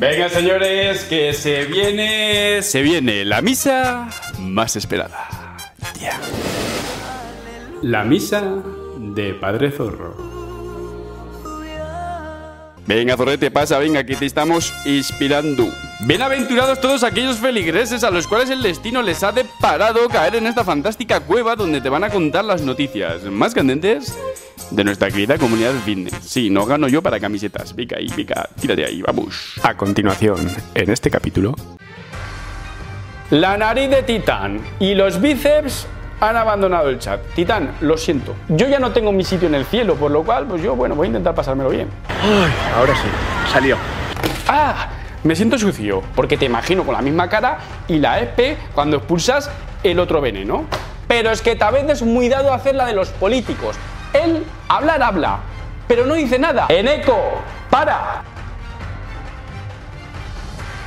Venga, señores, que se viene. Se viene la misa más esperada. La misa de Padre Zorro. Venga, Zorrete, pasa, venga, que te estamos inspirando. Bienaventurados todos aquellos feligreses a los cuales el destino les ha deparado caer en esta fantástica cueva donde te van a contar las noticias más candentes de nuestra querida comunidad fitness. Sí, no gano yo para camisetas. Pica ahí, pica, tírate ahí, vamos. A continuación, en este capítulo... La nariz de Titán y los bíceps han abandonado el chat. Titán, lo siento. Yo ya no tengo mi sitio en el cielo, por lo cual, pues yo, bueno, voy a intentar pasármelo bien. Ay, ahora sí, salió. ¡Ah! Me siento sucio, porque te imagino con la misma cara y la EP cuando expulsas el otro veneno. Pero es que vez es muy dado a hacer la de los políticos. Él hablar habla, pero no dice nada. En eco, para.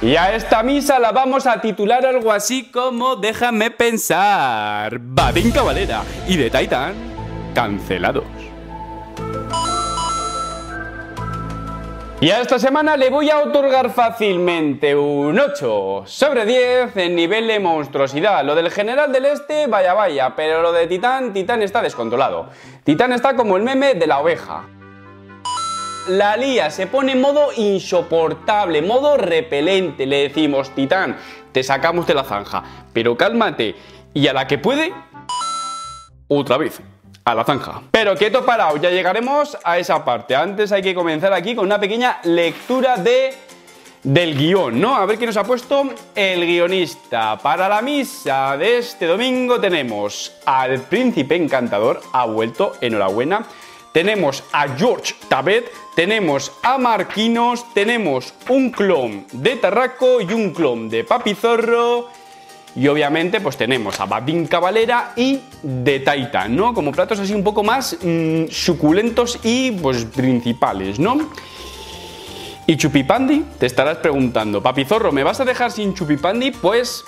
Y a esta misa la vamos a titular algo así como Déjame pensar. Badin Cabalera y de Titan cancelados. Y a esta semana le voy a otorgar fácilmente un 8 sobre 10 en nivel de monstruosidad. Lo del general del este, vaya vaya, pero lo de Titán, Titán está descontrolado. Titán está como el meme de la oveja la lía, se pone en modo insoportable, modo repelente. Le decimos, Titán, te sacamos de la zanja, pero cálmate. Y a la que puede, otra vez, a la zanja. Pero quieto parado, ya llegaremos a esa parte. Antes hay que comenzar aquí con una pequeña lectura de del guion, ¿no? A ver qué nos ha puesto el guionista. Para la misa de este domingo tenemos al príncipe encantador, ha vuelto, enhorabuena tenemos a George Tabet, tenemos a Marquinos, tenemos un clon de Tarraco y un clon de Papizorro. Y obviamente pues tenemos a Babín Cabalera y de Titan, ¿no? Como platos así un poco más mm, suculentos y pues principales, ¿no? Y Chupipandi, te estarás preguntando, Papizorro, ¿me vas a dejar sin Chupipandi? Pues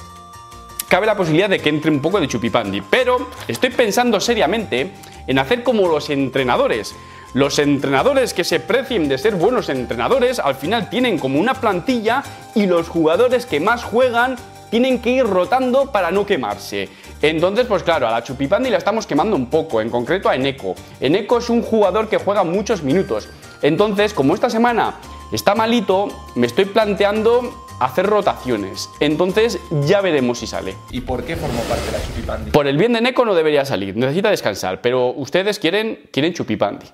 cabe la posibilidad de que entre un poco de Chupipandi, pero estoy pensando seriamente en hacer como los entrenadores. Los entrenadores que se precien de ser buenos entrenadores al final tienen como una plantilla y los jugadores que más juegan tienen que ir rotando para no quemarse. Entonces, pues claro, a la Chupipandi la estamos quemando un poco, en concreto a Eneco. Eneco es un jugador que juega muchos minutos. Entonces, como esta semana está malito, me estoy planteando hacer rotaciones. Entonces ya veremos si sale. ¿Y por qué formó parte de la Chupipandi? Por el bien de Neko no debería salir, necesita descansar, pero ustedes quieren, quieren Chupipandi.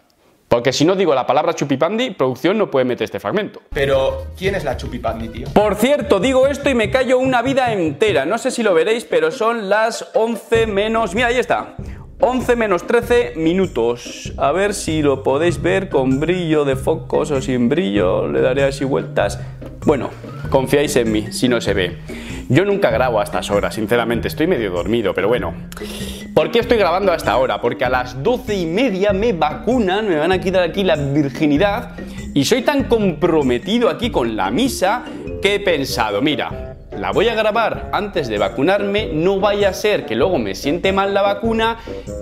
Porque si no digo la palabra chupipandi, producción no puede meter este fragmento. Pero, ¿quién es la chupipandi, tío? Por cierto, digo esto y me callo una vida entera. No sé si lo veréis, pero son las 11 menos... Mira, ahí está. 11 menos 13 minutos. A ver si lo podéis ver con brillo de focos o sin brillo. Le daré así vueltas. Bueno, confiáis en mí, si no se ve. Yo nunca grabo a estas horas, sinceramente, estoy medio dormido, pero bueno. ¿Por qué estoy grabando a esta hora? Porque a las 12 y media me vacunan, me van a quitar aquí la virginidad y soy tan comprometido aquí con la misa que he pensado, mira, la voy a grabar antes de vacunarme, no vaya a ser que luego me siente mal la vacuna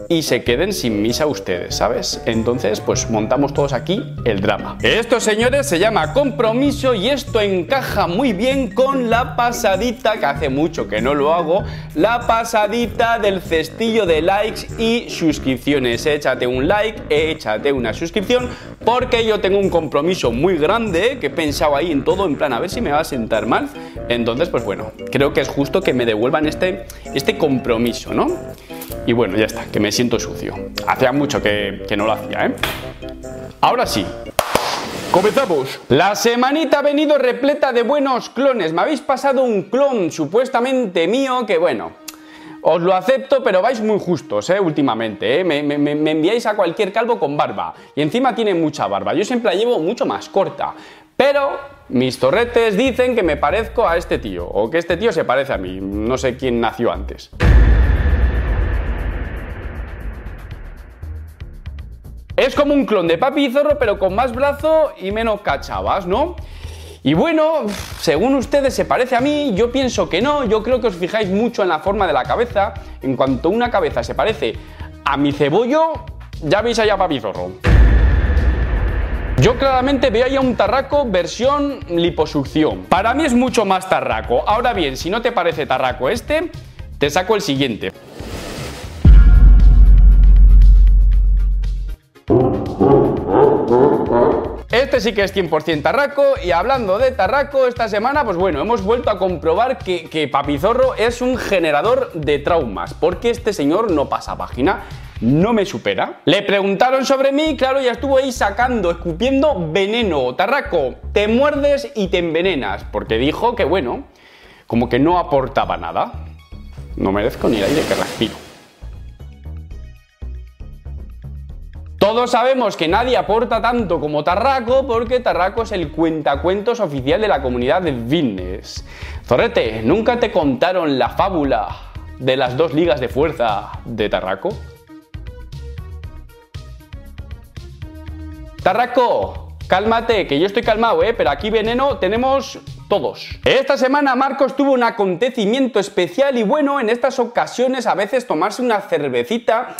y se queden sin misa ustedes, ¿sabes? Entonces, pues montamos todos aquí el drama. Esto, señores, se llama compromiso y esto encaja muy bien con la pasadita, que hace mucho que no lo hago, la pasadita del cestillo de likes y suscripciones. Échate un like, échate una suscripción, porque yo tengo un compromiso muy grande que he pensado ahí en todo, en plan, a ver si me va a sentar mal. Entonces, pues bueno, creo que es justo que me devuelvan este, este compromiso, ¿no? Y bueno, ya está, que me siento sucio. Hacía mucho que, que no lo hacía, ¿eh? Ahora sí, Comenzamos. La semanita ha venido repleta de buenos clones. Me habéis pasado un clon supuestamente mío que, bueno, os lo acepto, pero vais muy justos, ¿eh? Últimamente, ¿eh? Me, me, enviáis a cualquier calvo con barba. Y encima tiene mucha barba. Yo siempre la llevo mucho más corta. Pero mis torretes dicen que me parezco a este tío, o que este tío se parece a mí, no sé quién nació antes. Es como un clon de Papi Zorro, pero con más brazo y menos cachabas, ¿no? Y bueno, según ustedes se parece a mí, yo pienso que no, yo creo que os fijáis mucho en la forma de la cabeza. En cuanto una cabeza se parece a mi cebollo, ya veis allá Papi Zorro. Yo claramente veo ahí a un tarraco versión liposucción. Para mí es mucho más tarraco. Ahora bien, si no te parece tarraco este, te saco el siguiente. Este sí que es 100% Tarraco y hablando de Tarraco, esta semana, pues bueno, hemos vuelto a comprobar que, que Papizorro es un generador de traumas, porque este señor no pasa página, no me supera. Le preguntaron sobre mí, claro, ya estuvo ahí sacando, escupiendo veneno. Tarraco, te muerdes y te envenenas, porque dijo que bueno, como que no aportaba nada. No merezco ni el aire que respiro. Todos sabemos que nadie aporta tanto como Tarraco porque Tarraco es el cuentacuentos oficial de la comunidad de fitness. Zorrete, ¿nunca te contaron la fábula de las dos ligas de fuerza de Tarraco? Tarraco, cálmate, que yo estoy calmado, ¿eh? pero aquí veneno tenemos todos. Esta semana Marcos tuvo un acontecimiento especial y bueno, en estas ocasiones a veces tomarse una cervecita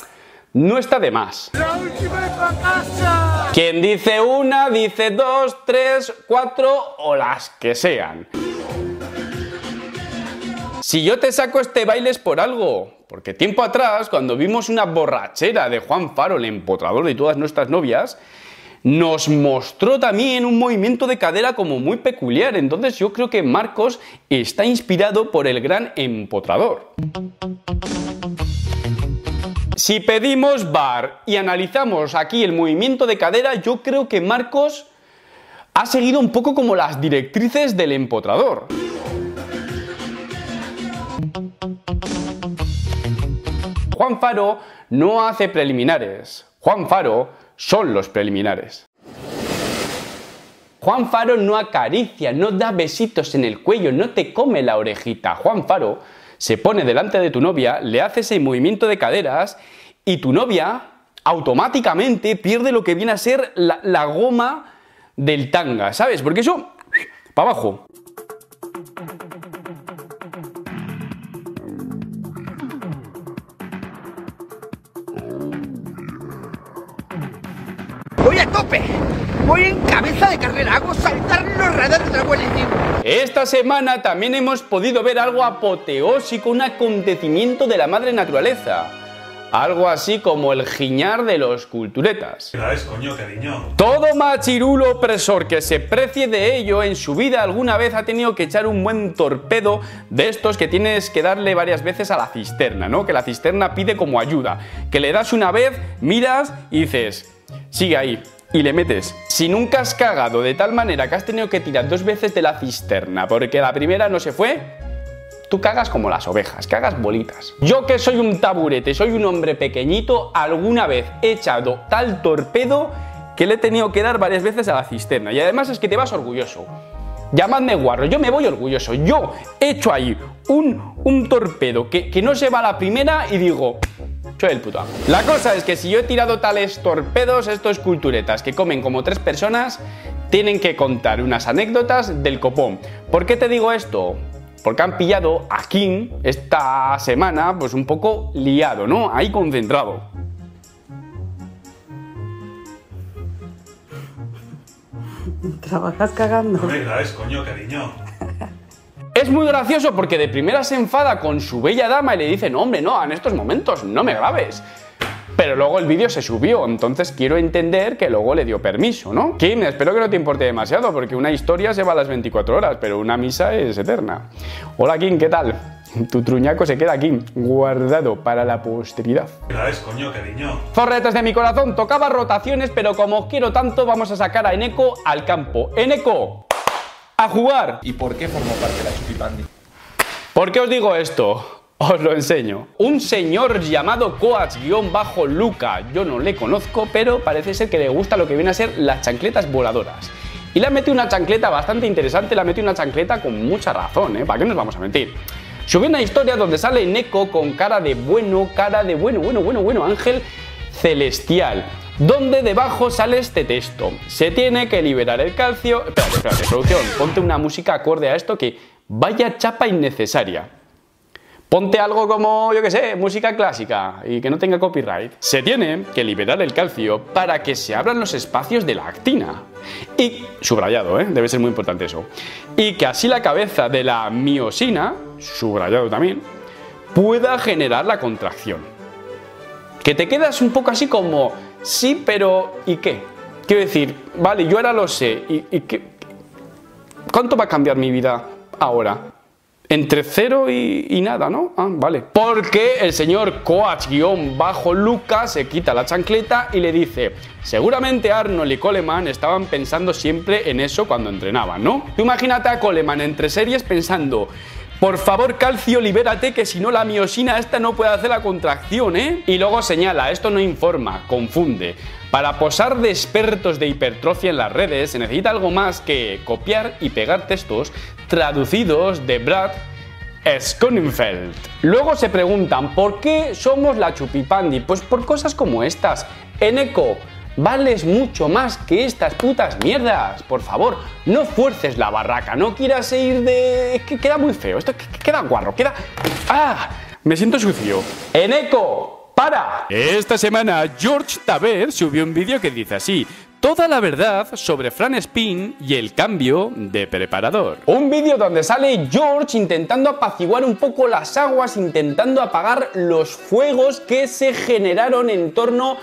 no está de más. ¡La última es para casa! Quien dice una, dice dos, tres, cuatro o las que sean. Si yo te saco este baile es por algo. Porque tiempo atrás, cuando vimos una borrachera de Juan Faro, el empotrador de todas nuestras novias, nos mostró también un movimiento de cadera como muy peculiar. Entonces yo creo que Marcos está inspirado por el gran empotrador. Si pedimos bar y analizamos aquí el movimiento de cadera, yo creo que Marcos ha seguido un poco como las directrices del empotrador. Juan Faro no hace preliminares. Juan Faro son los preliminares. Juan Faro no acaricia, no da besitos en el cuello, no te come la orejita. Juan Faro se pone delante de tu novia, le hace ese movimiento de caderas y tu novia automáticamente pierde lo que viene a ser la, la goma del tanga, ¿sabes? Porque eso, para abajo. ¡Voy a tope! ¡Voy en cabeza de carrera! ¡Hago saltar los radares del buenísimo! Esta semana también hemos podido ver algo apoteósico, un acontecimiento de la madre naturaleza. Algo así como el giñar de los culturetas. ¿Sabes, coño, cariño? Todo machirulo opresor que se precie de ello en su vida alguna vez ha tenido que echar un buen torpedo de estos que tienes que darle varias veces a la cisterna, ¿no? Que la cisterna pide como ayuda. Que le das una vez, miras y dices, sigue ahí. Y le metes. Si nunca has cagado de tal manera que has tenido que tirar dos veces de la cisterna porque la primera no se fue, Tú cagas como las ovejas, cagas bolitas. Yo que soy un taburete, soy un hombre pequeñito, alguna vez he echado tal torpedo que le he tenido que dar varias veces a la cisterna. Y además es que te vas orgulloso. Llamadme guarro, yo me voy orgulloso. Yo he hecho ahí un, un torpedo que, que no se va a la primera y digo, soy el puto amo. La cosa es que si yo he tirado tales torpedos, estos culturetas que comen como tres personas, tienen que contar unas anécdotas del copón. ¿Por qué te digo esto? Porque han pillado a King esta semana, pues un poco liado, ¿no? Ahí concentrado. Trabajas cagando. No me grabes, coño, cariño. Es muy gracioso porque de primera se enfada con su bella dama y le dice, no, hombre, no, en estos momentos no me grabes. Pero luego el vídeo se subió, entonces quiero entender que luego le dio permiso, ¿no? Kim, espero que no te importe demasiado, porque una historia se va a las 24 horas, pero una misa es eterna. Hola Kim, ¿qué tal? Tu truñaco se queda aquí, guardado para la posteridad. ¿Me grabes, coño, cariño? Zorretes de mi corazón, tocaba rotaciones, pero como os quiero tanto, vamos a sacar a Eneco al campo. ¡Eneco! ¡A jugar! ¿Y por qué formó parte de la Chupipandi? ¿Por qué os digo esto? Os lo enseño. Un señor llamado Coach-Luca, yo no le conozco, pero parece ser que le gusta lo que viene a ser las chancletas voladoras. Y le ha metido una chancleta bastante interesante, le ha metido una chancleta con mucha razón, ¿eh? ¿Para qué nos vamos a mentir? Subió una historia donde sale Neko con cara de bueno, cara de bueno, bueno, bueno, bueno, ángel celestial. Donde debajo sale este texto. Se tiene que liberar el calcio. Espérate, espérate, producción, ponte una música acorde a esto que vaya chapa innecesaria. Ponte algo como, yo que sé, música clásica y que no tenga copyright. Se tiene que liberar el calcio para que se abran los espacios de la actina. Y, subrayado, ¿eh? debe ser muy importante eso. Y que así la cabeza de la miosina, subrayado también, pueda generar la contracción. Que te quedas un poco así como, sí, pero ¿y qué? Quiero decir, vale, yo ahora lo sé. ¿Y, y qué? ¿Cuánto va a cambiar mi vida ahora? Entre cero y, nada, ¿no? Ah, vale. Porque el señor Coach-Lucas se quita la chancleta y le dice, seguramente Arnold y Coleman estaban pensando siempre en eso cuando entrenaban, ¿no? Tú imagínate a Coleman entre series pensando, por favor, calcio, libérate, que si no la miosina esta no puede hacer la contracción, ¿eh? Y luego señala, esto no informa, confunde. Para posar de expertos de hipertrofia en las redes se necesita algo más que copiar y pegar textos traducidos de Brad Schonenfeld. Luego se preguntan, ¿por qué somos la chupipandi? Pues por cosas como estas. Eneco, vales mucho más que estas putas mierdas. Por favor, no fuerces la barraca, no quieras ir de... Es que queda muy feo, esto queda guarro, queda... ¡Ah! Me siento sucio. Eneco, para. Esta semana George Taber subió un vídeo que dice así, Toda la verdad sobre Fran Spin y el cambio de preparador. Un vídeo donde sale George intentando apaciguar un poco las aguas, intentando apagar los fuegos que se generaron en torno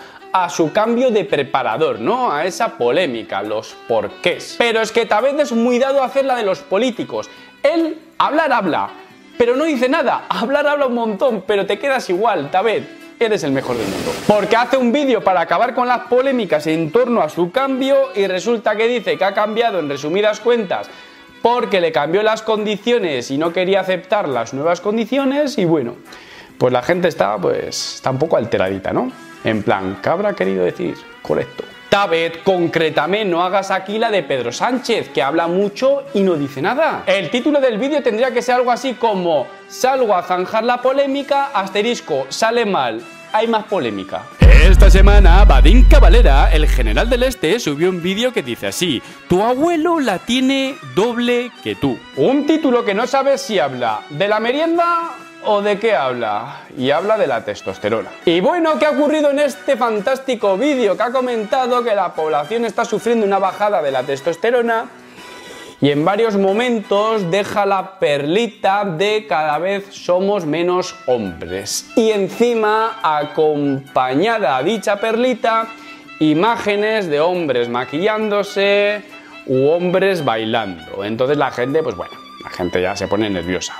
a su cambio de preparador, ¿no? A esa polémica, los porqués. Pero es que tal vez es muy dado hacer la de los políticos. Él hablar habla, pero no dice nada. Hablar habla un montón, pero te quedas igual, vez eres el mejor del mundo. Porque hace un vídeo para acabar con las polémicas en torno a su cambio y resulta que dice que ha cambiado en resumidas cuentas porque le cambió las condiciones y no quería aceptar las nuevas condiciones y bueno, pues la gente está pues está un poco alteradita, ¿no? En plan, ¿qué habrá querido decir? Correcto. Tabet, concretamente, no hagas aquí la de Pedro Sánchez, que habla mucho y no dice nada. El título del vídeo tendría que ser algo así como Salgo a zanjar la polémica, asterisco, sale mal, hay más polémica. Esta semana, Badín Cavalera, el general del Este, subió un vídeo que dice así, tu abuelo la tiene doble que tú. Un título que no sabes si habla de la merienda o de qué habla? Y habla de la testosterona. Y bueno, ¿qué ha ocurrido en este fantástico vídeo? Que ha comentado que la población está sufriendo una bajada de la testosterona y en varios momentos deja la perlita de cada vez somos menos hombres. Y encima, acompañada a dicha perlita, imágenes de hombres maquillándose u hombres bailando. Entonces la gente, pues bueno, la gente ya se pone nerviosa.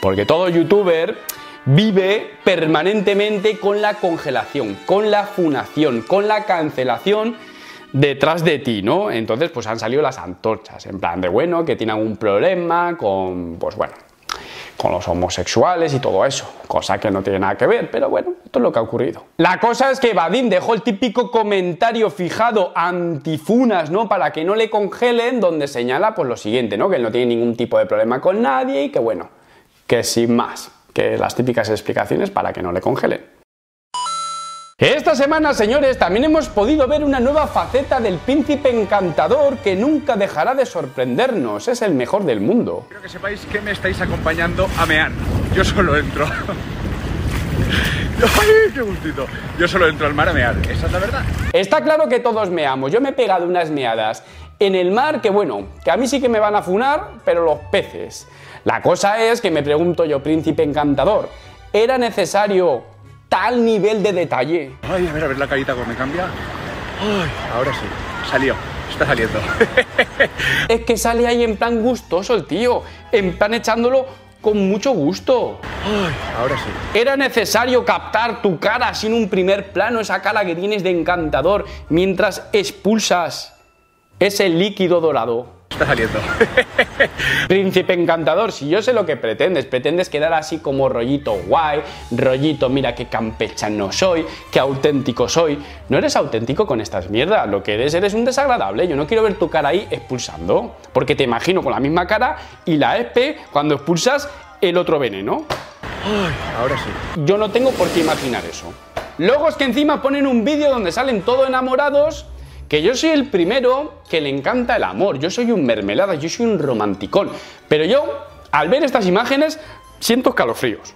Porque todo youtuber vive permanentemente con la congelación, con la funación, con la cancelación detrás de ti, ¿no? Entonces, pues han salido las antorchas, en plan de, bueno, que tiene algún problema con, pues bueno, con los homosexuales y todo eso, cosa que no tiene nada que ver, pero bueno, esto es lo que ha ocurrido. La cosa es que Vadim dejó el típico comentario fijado antifunas, ¿no? Para que no le congelen, donde señala pues lo siguiente, ¿no? Que él no tiene ningún tipo de problema con nadie y que bueno, que sin más, que las típicas explicaciones para que no le congelen. Esta semana, señores, también hemos podido ver una nueva faceta del príncipe encantador que nunca dejará de sorprendernos. Es el mejor del mundo. Quiero que sepáis que me estáis acompañando a mear. Yo solo entro. ¡Ay, qué gustito! Yo solo entro al mar a mear. Esa es la verdad. Está claro que todos meamos. Yo me he pegado unas meadas en el mar que, bueno, que a mí sí que me van a funar, pero los peces. La cosa es que me pregunto yo, príncipe encantador, ¿era necesario tal nivel de detalle. Ay, a ver, a ver la carita cómo me cambia. Ay, ahora sí, salió, está saliendo. es que sale ahí en plan gustoso el tío, en plan echándolo con mucho gusto. Ay, ahora sí. Era necesario captar tu cara sin un primer plano, esa cara que tienes de encantador, mientras expulsas ese líquido dorado está saliendo. Príncipe encantador, si yo sé lo que pretendes, pretendes quedar así como rollito guay, rollito mira qué campechano soy, qué auténtico soy. No eres auténtico con estas mierdas, lo que eres eres un desagradable. Yo no quiero ver tu cara ahí expulsando, porque te imagino con la misma cara y la EP cuando expulsas el otro veneno. Ay, ahora sí. Yo no tengo por qué imaginar eso. Luego es que encima ponen un vídeo donde salen todos enamorados que yo soy el primero que le encanta el amor, yo soy un mermelada, yo soy un romanticón. Pero yo, al ver estas imágenes, siento escalofríos.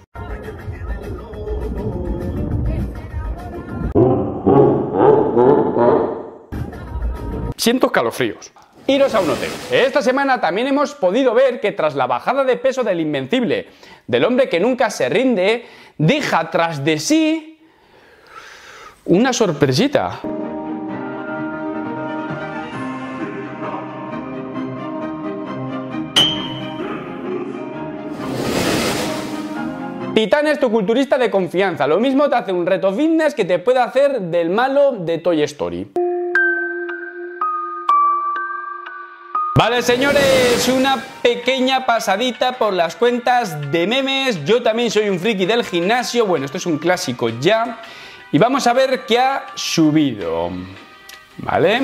Siento escalofríos. Iros a un hotel. Esta semana también hemos podido ver que tras la bajada de peso del invencible, del hombre que nunca se rinde, deja tras de sí una sorpresita. Titán es tu culturista de confianza. Lo mismo te hace un reto fitness que te puede hacer del malo de Toy Story. Vale, señores, una pequeña pasadita por las cuentas de memes. Yo también soy un friki del gimnasio. Bueno, esto es un clásico ya. Y vamos a ver qué ha subido. ¿Vale?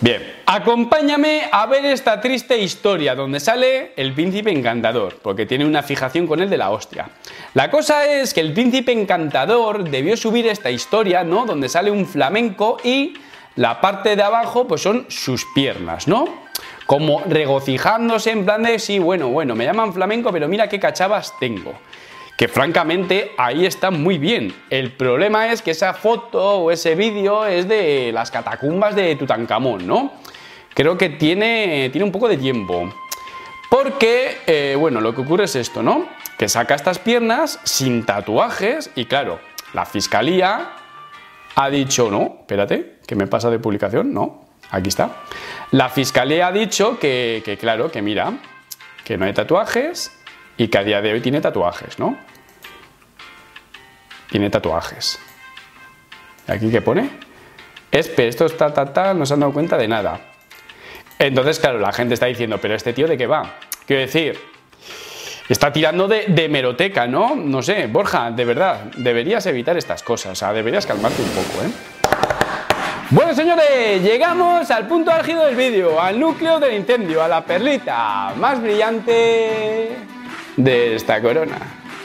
Bien, acompáñame a ver esta triste historia donde sale el príncipe encantador, porque tiene una fijación con él de la hostia. La cosa es que el príncipe encantador debió subir esta historia, ¿no? Donde sale un flamenco y la parte de abajo pues son sus piernas, ¿no? Como regocijándose en plan de, sí, bueno, bueno, me llaman flamenco, pero mira qué cachabas tengo que francamente ahí está muy bien. El problema es que esa foto o ese vídeo es de las catacumbas de Tutankamón, ¿no? Creo que tiene, tiene un poco de tiempo. Porque, eh, bueno, lo que ocurre es esto, ¿no? Que saca estas piernas sin tatuajes y claro, la fiscalía ha dicho, no, espérate, ¿qué me pasa de publicación? No, aquí está. La fiscalía ha dicho que, que claro, que mira, que no hay tatuajes y que a día de hoy tiene tatuajes, ¿no? tiene tatuajes. ¿Aquí qué pone? Espe, esto está, ta, ta, no se han dado cuenta de nada. Entonces, claro, la gente está diciendo, pero este tío de qué va? Quiero decir, está tirando de, meroteca, ¿no? No sé, Borja, de verdad, deberías evitar estas cosas, o sea, deberías calmarte un poco, ¿eh? Bueno, señores, llegamos al punto álgido del vídeo, al núcleo del incendio, a la perlita más brillante de esta corona.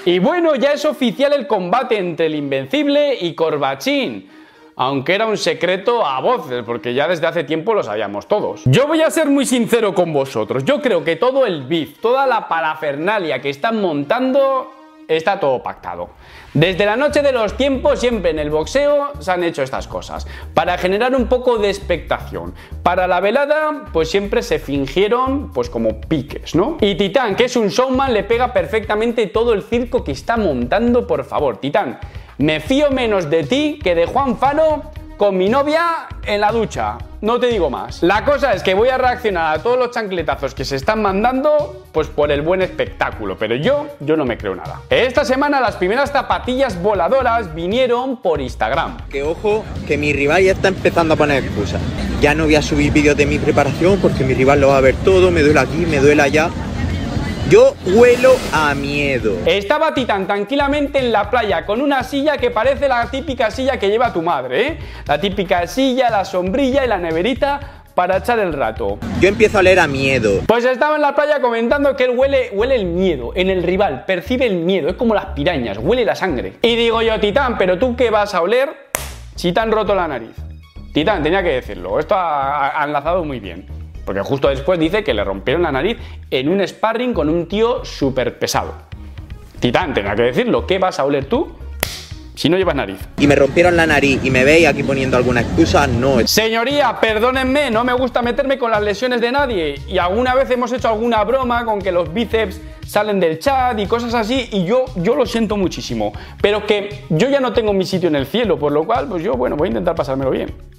Y bueno, ya es oficial el combate entre el Invencible y Corbachín. Aunque era un secreto a voces, porque ya desde hace tiempo lo sabíamos todos. Yo voy a ser muy sincero con vosotros. Yo creo que todo el beef, toda la parafernalia que están montando está todo pactado. Desde la noche de los tiempos, siempre en el boxeo se han hecho estas cosas. Para generar un poco de expectación. Para la velada, pues siempre se fingieron, pues como piques, ¿no? Y Titán, que es un showman, le pega perfectamente todo el circo que está montando, por favor. Titán, me fío menos de ti que de Juan Faro con mi novia en la ducha. No te digo más. La cosa es que voy a reaccionar a todos los chancletazos que se están mandando, pues por el buen espectáculo, pero yo, yo no me creo nada. Esta semana las primeras zapatillas voladoras vinieron por Instagram. Que ojo, que mi rival ya está empezando a poner excusas. Ya no voy a subir vídeos de mi preparación porque mi rival lo va a ver todo, me duele aquí, me duele allá. Yo huelo a miedo. Estaba Titán tranquilamente en la playa con una silla que parece la típica silla que lleva tu madre, ¿eh? La típica silla, la sombrilla y la neverita para echar el rato. Yo empiezo a leer a miedo. Pues estaba en la playa comentando que él huele, huele el miedo en el rival, percibe el miedo, es como las pirañas, huele la sangre. Y digo yo, Titán, pero tú qué vas a oler si te han roto la nariz. Titán, tenía que decirlo, esto ha, ha enlazado muy bien. Porque justo después dice que le rompieron la nariz en un sparring con un tío súper pesado. Titán, tenga que decirlo, ¿qué vas a oler tú si no llevas nariz? Y me rompieron la nariz y me veis aquí poniendo alguna excusa, no. Señoría, perdónenme, no me gusta meterme con las lesiones de nadie. Y alguna vez hemos hecho alguna broma con que los bíceps salen del chat y cosas así y yo, yo lo siento muchísimo. Pero que yo ya no tengo mi sitio en el cielo, por lo cual, pues yo, bueno, voy a intentar pasármelo bien.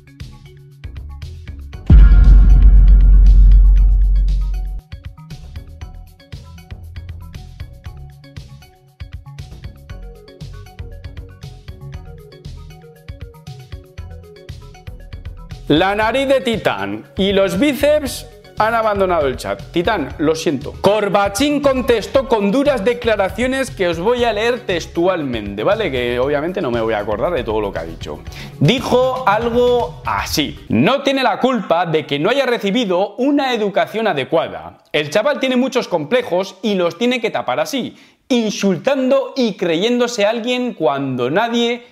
La nariz de Titán y los bíceps han abandonado el chat. Titán, lo siento. Corbachín contestó con duras declaraciones que os voy a leer textualmente, ¿vale? Que obviamente no me voy a acordar de todo lo que ha dicho. Dijo algo así. No tiene la culpa de que no haya recibido una educación adecuada. El chaval tiene muchos complejos y los tiene que tapar así, insultando y creyéndose alguien cuando nadie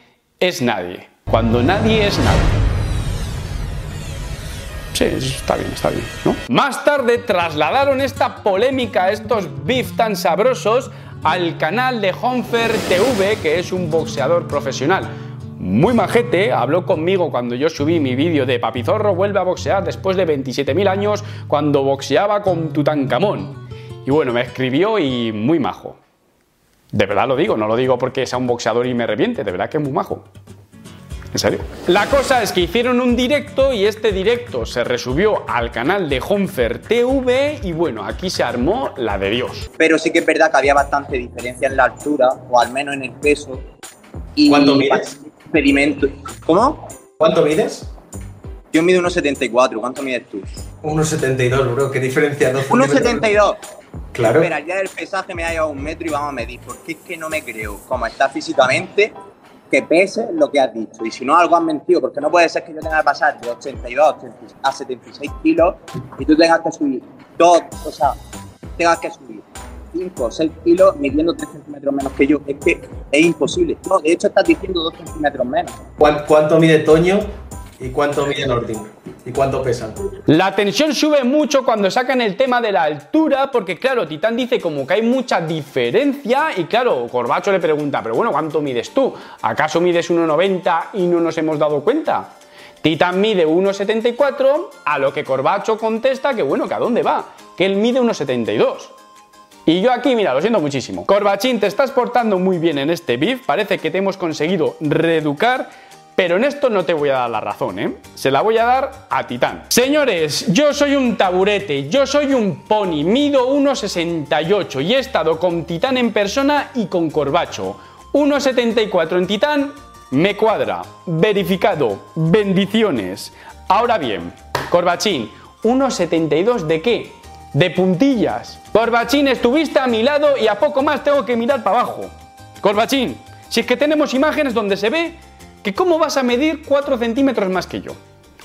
es nadie. Cuando nadie es nadie. Sí, está bien, está bien. Más tarde trasladaron esta polémica, estos beef tan sabrosos, al canal de Honfer TV, que es un boxeador profesional. muy majete, habló conmigo cuando yo subí mi vídeo de Papizorro vuelve a boxear después de 27.000 años cuando boxeaba con Tutankamón. Y bueno, me escribió y muy majo. De verdad lo digo, no lo digo porque sea un boxeador y me reviente, de verdad que es muy majo. ¿En serio? La cosa es que hicieron un directo y este directo se resubió al canal de Honfer TV y bueno, aquí se armó la de Dios. Pero sí que es verdad que había bastante diferencia en la altura, o al menos en el peso. Y ¿Cuánto mides? Experimento. ¿Cómo? ¿Cuánto mides? Yo mido 1,74. ¿Cuánto mides tú? 1,72, bro. ¿Qué diferencia? Dos centímetros. 1,72. Claro. Espera, el día del pesaje me ha llevado un metro y vamos a medir. Porque es que no me creo cómo está físicamente que pese lo que has dicho. Y si no, algo has mentido. Porque no puede ser que yo tenga que pasar de 82 a 76 kilos y tú tengas que subir dos, o sea, tengas que subir 5 o 6 kilos midiendo 3 centímetros menos que yo. Es que es imposible. No, de hecho estás diciendo 2 centímetros menos. ¿Cuán- ¿Cuánto mide Toño y cuánto mide Nordin? ¿Y cuánto pesan? La tensión sube mucho cuando sacan el tema de la altura, porque claro, Titán dice como que hay mucha diferencia y claro, Corbacho le pregunta, pero bueno, ¿cuánto mides tú? ¿Acaso mides 1,90 y no nos hemos dado cuenta? Titán mide 1,74, a lo que Corbacho contesta que bueno, que a dónde va, que él mide 1,72. Y yo aquí, mira, lo siento muchísimo. Corbachín, te estás portando muy bien en este beef, parece que te hemos conseguido reeducar, pero en esto no te voy a dar la razón, ¿eh? Se la voy a dar a Titán. Señores, yo soy un taburete, yo soy un pony, mido 1,68 y he estado con Titán en persona y con Corbacho. 1,74 en Titán, me cuadra. Verificado. Bendiciones. Ahora bien, Corbachín, 1,72 de qué? De puntillas. Corbachín, estuviste a mi lado y a poco más tengo que mirar para abajo. Corbachín, si es que tenemos imágenes donde se ve cómo vas a medir 4 centímetros más que yo.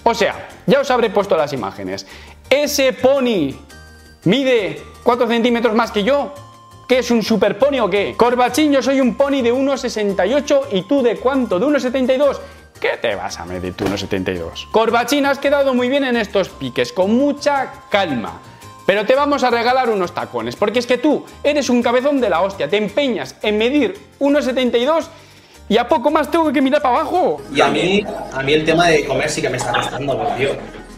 O sea, ya os habré puesto las imágenes. Ese pony mide 4 centímetros más que yo. ¿Qué es un super pony o qué? Corbachín, yo soy un pony de 1,68 y tú de cuánto? ¿De 1,72? ¿Qué te vas a medir tú 1,72? Corbachín, has quedado muy bien en estos piques, con mucha calma. Pero te vamos a regalar unos tacones, porque es que tú eres un cabezón de la hostia, te empeñas en medir 1,72 y a poco más tengo que mirar para abajo. Y a mí, a mí el tema de comer sí que me está costando, por tío.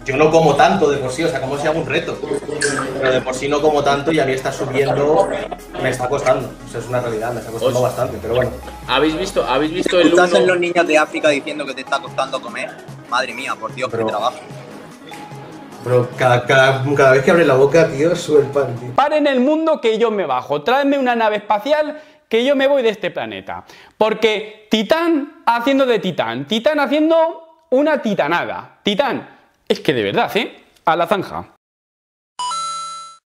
Yo no como tanto de por sí, o sea, como si hago un reto. Pero de por sí no como tanto y a mí está subiendo, me está costando. O sea, es una realidad, me está costando Os- bastante, pero bueno. ¿Habéis visto, ¿habéis visto el Estás en los niños de África diciendo que te está costando comer. Madre mía, por Dios, Pero- qué trabajo. Pero cada, cada, cada vez que abre la boca, tío, sube el pan, tío. Paren el mundo que yo me bajo. Tráeme una nave espacial que yo me voy de este planeta. Porque Titán haciendo de Titán. Titán haciendo una titanada. Titán. Es que de verdad, ¿eh? A la zanja.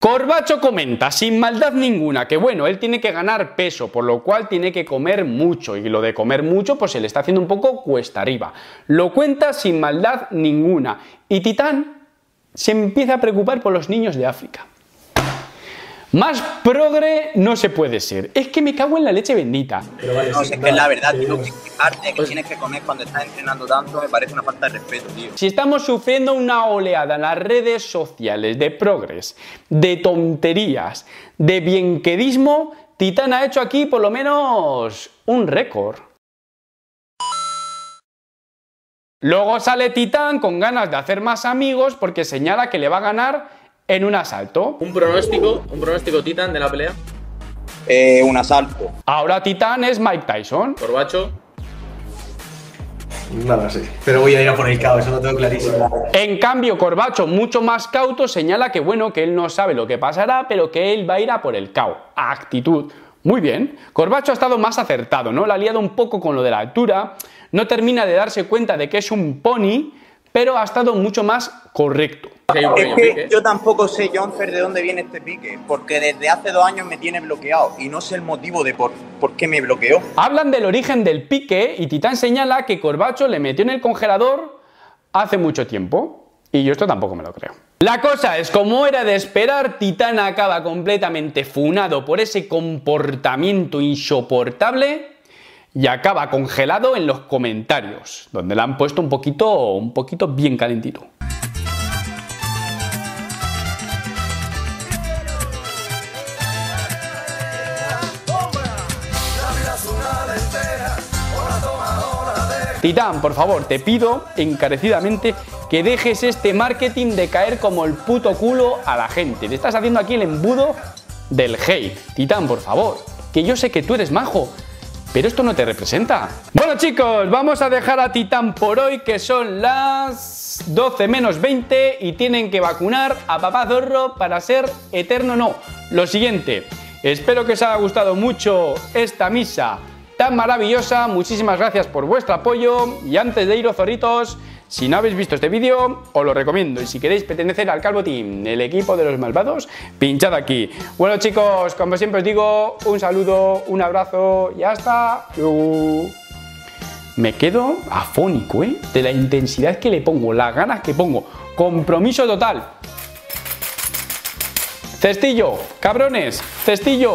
Corbacho comenta, sin maldad ninguna, que bueno, él tiene que ganar peso, por lo cual tiene que comer mucho, y lo de comer mucho, pues se le está haciendo un poco cuesta arriba. Lo cuenta sin maldad ninguna. Y Titán se empieza a preocupar por los niños de África. Más progre no se puede ser. Es que me cago en la leche bendita. Pero vale, No, si es que es la verdad, tío, que que tienes que comer cuando estás entrenando tanto me parece una falta de respeto, tío. Si estamos sufriendo una oleada en las redes sociales de progres, de tonterías, de bienquedismo, Titán ha hecho aquí por lo menos un récord. Luego sale Titán con ganas de hacer más amigos porque señala que le va a ganar en un asalto. Un pronóstico, un pronóstico Titan de la pelea. Eh, un asalto. Ahora Titán es Mike Tyson. Corbacho. Nada, sí. Pero voy a ir a por el caos, eso lo tengo clarísimo. En cambio, Corbacho, mucho más cauto, señala que bueno, que él no sabe lo que pasará, pero que él va a ir a por el cao. Actitud. Muy bien. Corbacho ha estado más acertado, ¿no? La ha liado un poco con lo de la altura. No termina de darse cuenta de que es un pony, pero ha estado mucho más correcto. Es que pique. yo tampoco sé, Jonfer, de dónde viene este pique, porque desde hace dos años me tiene bloqueado y no sé el motivo de por, por qué me bloqueó. Hablan del origen del pique y Titán señala que Corbacho le metió en el congelador hace mucho tiempo. Y yo esto tampoco me lo creo. La cosa es, como era de esperar, Titán acaba completamente funado por ese comportamiento insoportable y acaba congelado en los comentarios, donde le han puesto un poquito, un poquito bien calentito. Titán, por favor, te pido encarecidamente que dejes este marketing de caer como el puto culo a la gente. Te estás haciendo aquí el embudo del hate. Titán, por favor, que yo sé que tú eres majo, pero esto no te representa. Bueno chicos, vamos a dejar a Titán por hoy que son las 12 menos 20 y tienen que vacunar a papá zorro para ser eterno no. Lo siguiente, espero que os haya gustado mucho esta misa tan maravillosa. Muchísimas gracias por vuestro apoyo y antes de iros zorritos, si no habéis visto este vídeo, os lo recomiendo. Y si queréis pertenecer al Calvo Team, el equipo de los malvados, pinchad aquí. Bueno chicos, como siempre os digo, un saludo, un abrazo y hasta luego. Me quedo afónico, ¿eh? De la intensidad que le pongo, las ganas que pongo. Compromiso total. Cestillo, cabrones, cestillo.